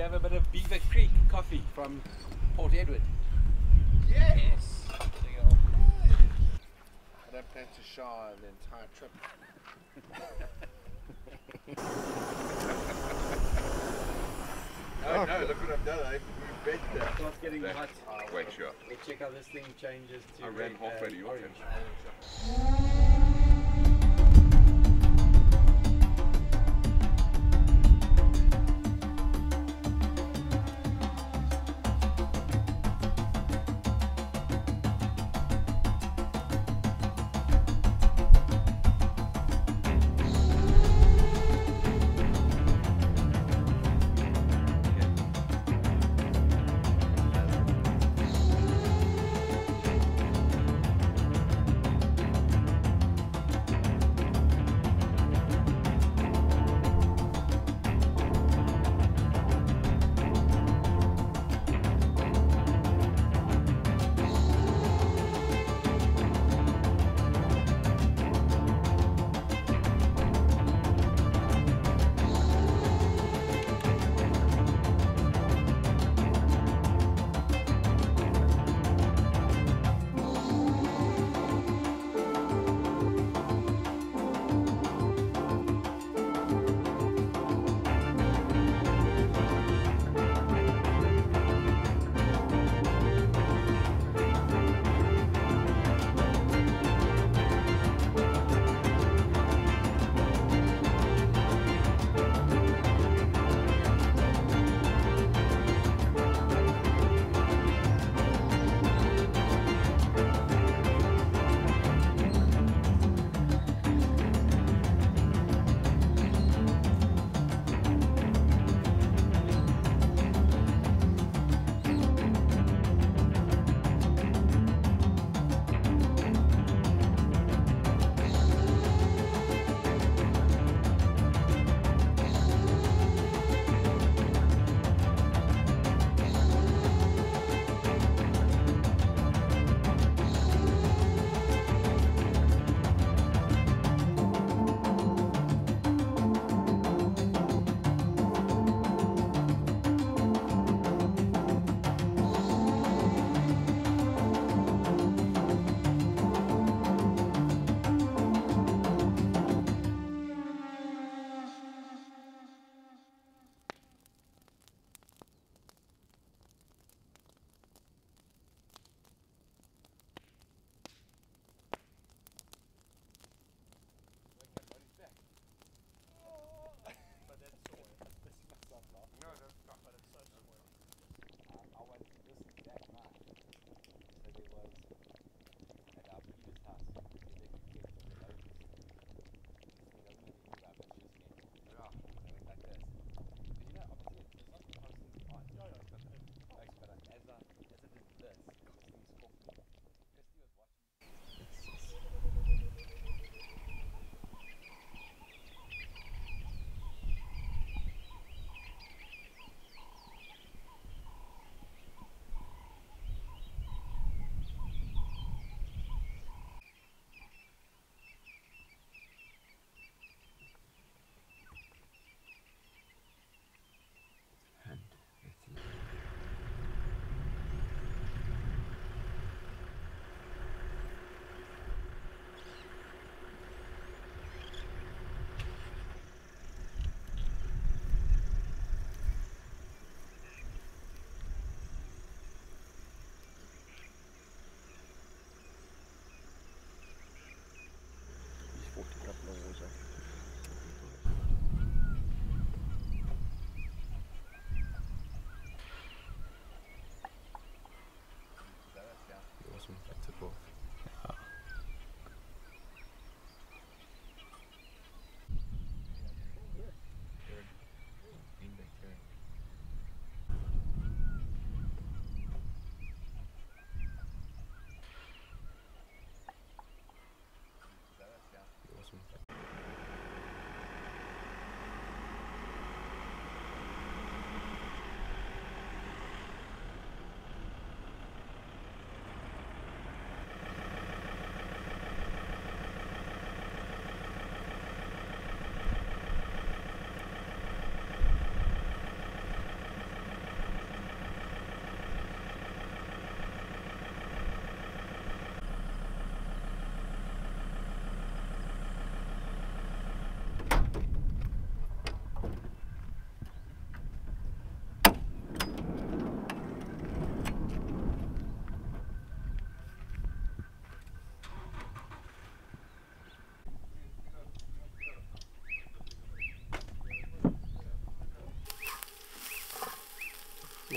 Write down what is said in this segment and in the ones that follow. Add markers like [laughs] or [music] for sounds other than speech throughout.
we have a bit of Beaver Creek coffee from Port Edward. Yes. There you go. I don't plan to shower the entire trip. [laughs] oh no, look what I've done. I've moved back there. It's not getting That- hot. Wait, sure. We'll check how this thing changes to I ran red, halfway uh, to your orange.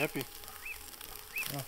Appuie. Ah,